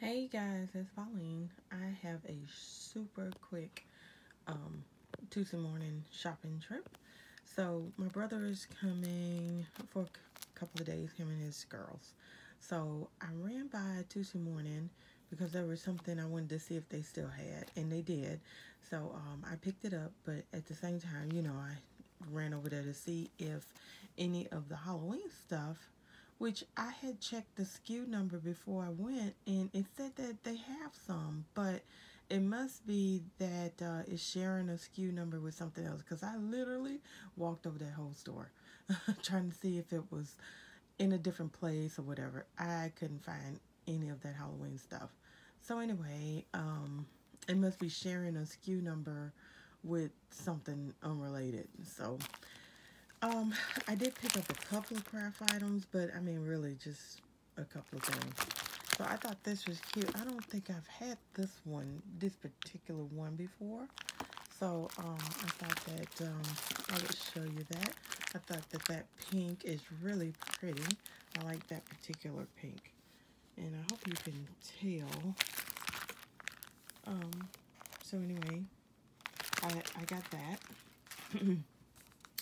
Hey guys, it's Pauline. I have a super quick um, Tuesday morning shopping trip. So my brother is coming for a couple of days, him and his girls. So I ran by Tuesday morning because there was something I wanted to see if they still had, and they did. So um, I picked it up, but at the same time, you know, I ran over there to see if any of the Halloween stuff which I had checked the SKU number before I went, and it said that they have some, but it must be that uh, it's sharing a SKU number with something else, because I literally walked over that whole store trying to see if it was in a different place or whatever. I couldn't find any of that Halloween stuff. So anyway, um, it must be sharing a SKU number with something unrelated. So um, I did pick up a couple of craft items, but I mean, really just a couple of things. So I thought this was cute. I don't think I've had this one, this particular one before. So um, I thought that um, I would show you that. I thought that that pink is really pretty. I like that particular pink. And I hope you can tell. Um, so anyway, I, I got that.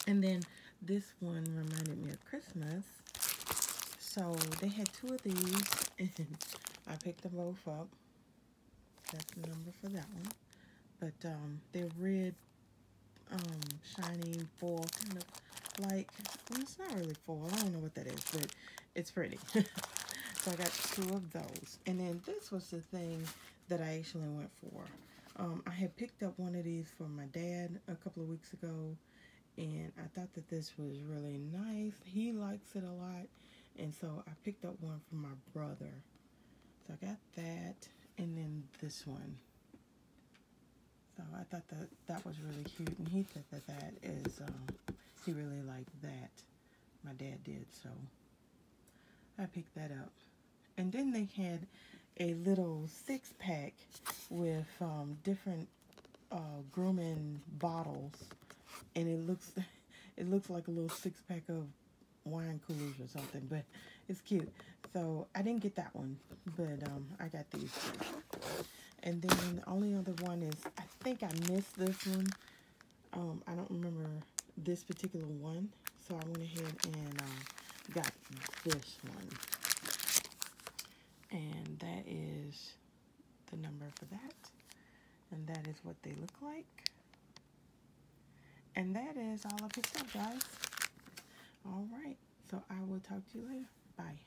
and then this one reminded me of Christmas. So they had two of these, and I picked them both up. That's the number for that one. But um, they're red, um, shiny foil, kind of like, well, it's not really foil. I don't know what that is, but it's pretty. so I got two of those. And then this was the thing that I actually went for. Um, I had picked up one of these for my dad a couple of weeks ago and I thought that this was really nice. He likes it a lot, and so I picked up one for my brother. So I got that, and then this one. So I thought that that was really cute, and he said that that is, um, he really liked that. My dad did, so I picked that up. And then they had a little six-pack with um, different uh, grooming bottles and it looks it looks like a little six pack of wine coolers or something, but it's cute. So I didn't get that one, but um, I got these. And then the only other one is, I think I missed this one. Um, I don't remember this particular one, so I went ahead and uh, got this one. And that is the number for that. And that is what they look like. And that is all I picked up, guys. All right. So I will talk to you later. Bye.